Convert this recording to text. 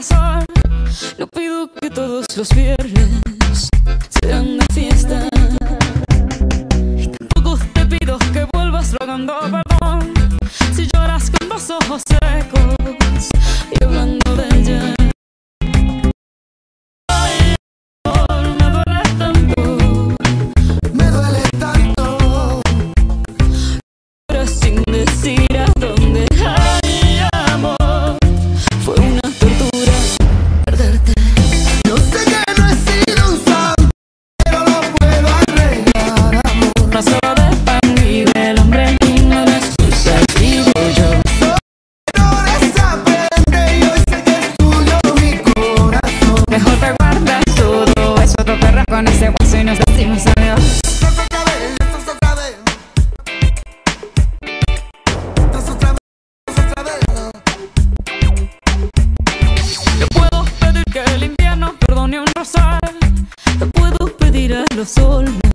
pasar. No pido que todos los viernes con. Te puedo pedir que el invierno perdone un rosal. Te puedo pedir a los sol.